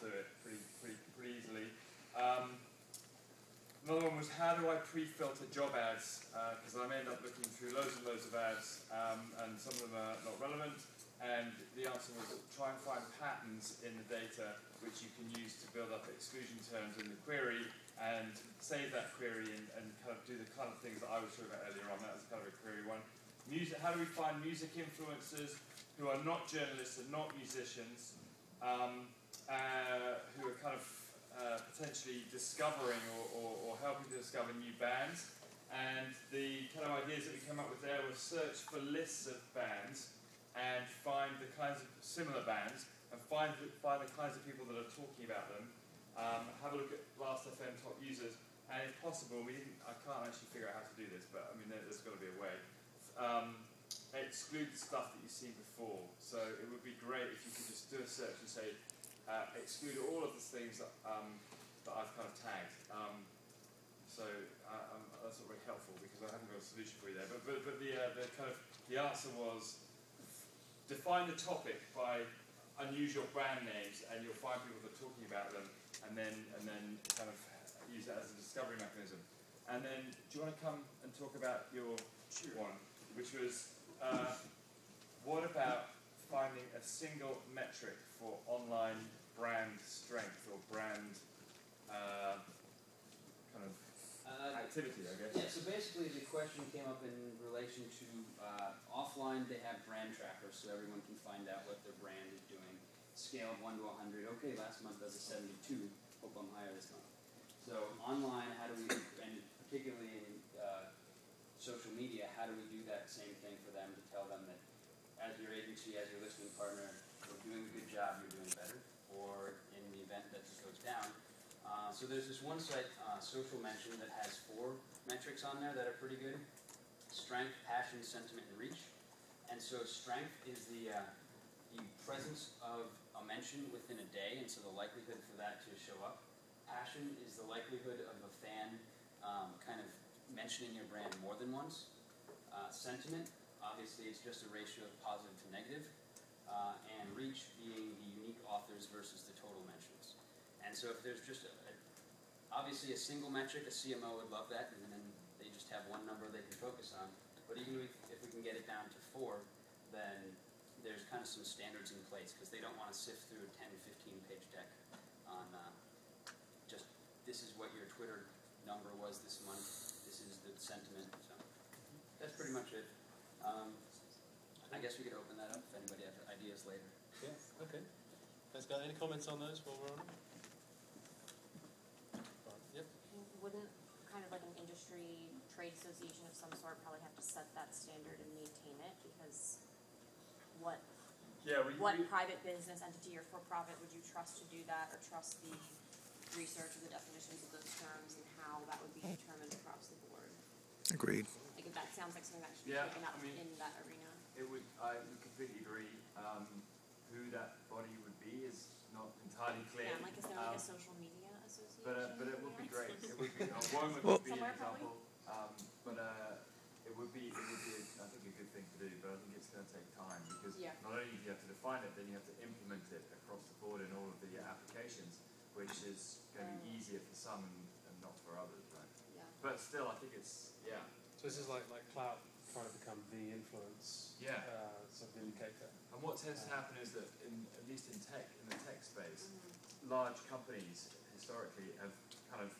do it pretty, pretty, pretty easily. Um, another one was how do I pre-filter job ads? Because uh, I may end up looking through loads and loads of ads, um, and some of them are not relevant. And the answer was try and find patterns in the data which you can use to build up exclusion terms in the query and save that query and, and kind of do the kind of things that I was talking about earlier on. That was kind of a query one. Music, how do we find music influencers who are not journalists and not musicians, um, uh, who are kind of uh, potentially discovering or, or, or, helping to discover new bands. And the kind of ideas that we came up with there were search for lists of bands and find the kinds of similar bands and find the, find the kinds of people that are talking about them. Um, have a look at Last.fm top users, and if possible, we didn't. I can't actually figure out how to do this, but I mean, there, has got to be a way. Exclude the stuff that you've seen before. So it would be great if you could just do a search and say uh, exclude all of the things that um, that I've kind of tagged. Um, so uh, um, that's not very helpful because I haven't got a solution for you there. But but, but the uh, the kind of the answer was define the topic by unusual brand names, and you'll find people that are talking about them, and then and then kind of use that as a discovery mechanism. And then, do you want to come and talk about your sure. one, which was uh, what about finding a single metric for online brand strength or brand uh, kind of uh, activity, I guess. Yeah, so basically the question came up in relation to uh, offline they have brand trackers so everyone can find out what their brand is doing. Scale of 1 to 100, okay, last month was a 72, hope I'm higher this month. So online, how do we, and particularly in uh, social media, how do we do that same thing for them to tell them that as your agency, as your listening partner, we're doing a good job, you're doing better, or in the event that this goes down, uh, so there's this one site, uh, Social Mention, that has four metrics on there that are pretty good. Strength, passion, sentiment, and reach. And so strength is the, uh, the presence of a mention within a day, and so the likelihood for that to show up. Passion is the likelihood of a fan um, kind of mentioning your brand more than once. Uh, sentiment, obviously it's just a ratio of positive to negative. Uh, and reach being the unique authors versus the total mentions. And so if there's just a, obviously a single metric, a CMO would love that, and then they just have one number they can focus on. But even if, we can get it down to four, then there's kind of some standards in place because they don't want to sift through a 10, 15 page deck on uh, just this is what your Twitter number was this month, this is the sentiment. So that's pretty much it. Um, I guess we could open that up if anybody has ideas later. Yeah, okay. Thanks, guys. Any comments on those while we're on it? Wouldn't kind of like an industry trade association of some sort probably have to set that standard and maintain it because what yeah, we, what we, private business entity or for profit would you trust to do that or trust the research or the definitions of those terms and how that would be determined across the board? Agreed. Like if that sounds like something that should be taken up I mean, in that arena. It would I would completely agree. Um, who that body would be is not entirely clear. Yeah, like is there like um, a social media association? but, uh, but it would be great. It would be, uh, one would well, be an example, um, but uh, it would be, it would be, a, I think, a good thing to do, but I think it's going to take time because yeah. not only do you have to define it, then you have to implement it across the board in all of the applications, which is going to be easier for some and, and not for others, right? Yeah. But still, I think it's, yeah. So this is like, like Klout trying to become the influence yeah. uh, sort of indicator. And what tends to happen is that, in, at least in tech, in the tech space, mm-hmm. large companies historically have kind of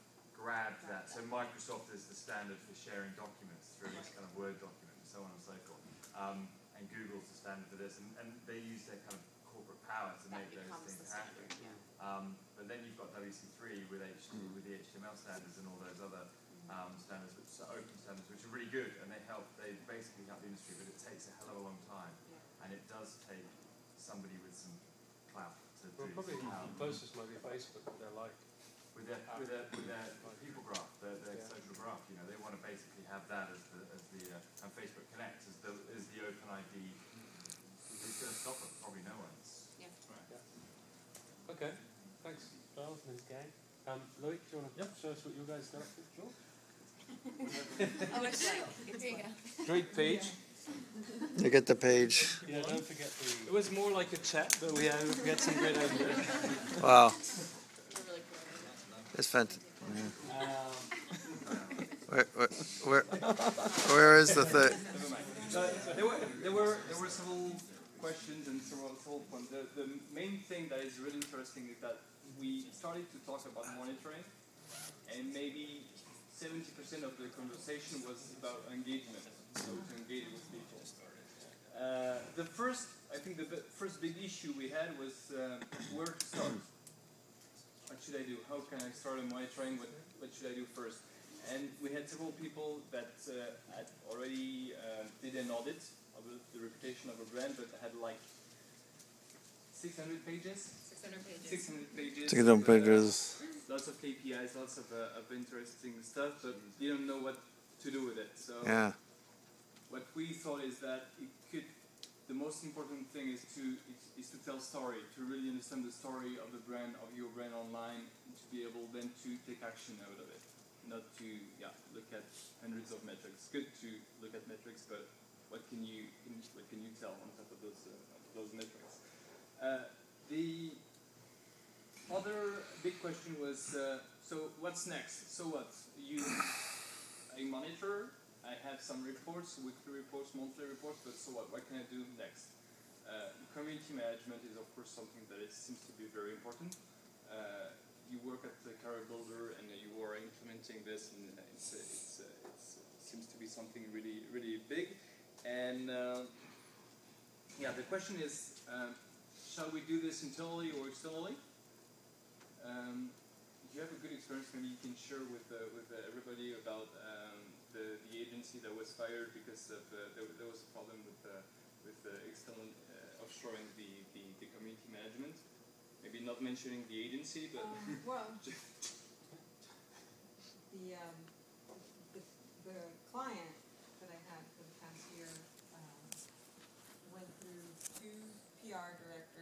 grabbed that. So Microsoft is the standard for sharing documents through this kind of Word document and so on and so forth. Um, and Google's the standard for this, and, and they use their kind of corporate power to that make those things happen. Yeah. Um, but then you've got WC3 with H mm. with the HTML standards and all those other um, standards, which are open standards, which are really good, and they help. They basically help the industry, but it takes a hell of a long time, yeah. and it does take somebody with some clout to well, do. Probably um, closest might be Facebook. They're like with their with their, with their people their, their yeah. social graph. You know, they want to basically have that as the as the uh, and Facebook Connect as the as the open ID. Who's going to stop it? Probably no one. Yeah. Right. Yeah. Okay. Thanks, Charles and his gang. Um, Loic, do you want to yep. show us what you guys got up to? Sure. oh, it's right. Drake page. You get the page. Yeah, don't forget It was more like a chat, but we had we had some great ideas. Wow, We're really cool. it's fant. Um, Where, where, where, where is the thing? Uh, there were there were there were several questions and several several points. The, the main thing that is really interesting is that we started to talk about monitoring, and maybe seventy percent of the conversation was about engagement, so to engage with people. Uh, the first, I think, the first big issue we had was uh, where to start. What should I do? How can I start monitoring? What what should I do first? And we had several people that uh, had already uh, did an audit of the, the reputation of a brand, but had like 600 pages. 600 pages. 600 pages. Take it on of, uh, pages. Lots of KPIs, lots of, uh, of interesting stuff, but you don't know what to do with it. So Yeah, what we thought is that it could. The most important thing is to is, is to tell story, to really understand the story of the brand, of your brand online, and to be able then to take action out of it, not to yeah look at hundreds of metrics. Good to look at metrics, but what can you what can you tell on top of those uh, those metrics? Uh, the other big question was uh, so what's next? So what you I monitor I have some reports, weekly reports, monthly reports, but so what? What can I do next? Uh, community management is of course something that it seems to be very important. You work at the Career Builder and you are implementing this, and it's, it's, it's, it seems to be something really, really big. And uh, yeah, the question is, um, shall we do this internally or externally? Um, do you have a good experience maybe you can share with uh, with uh, everybody about um, the the agency that was fired because of uh, there, there was a problem with uh, with external offshoring the, the the community management Maybe not mentioning the agency, but um, well, the, um, the, the client that I had for the past year um, went through two PR directors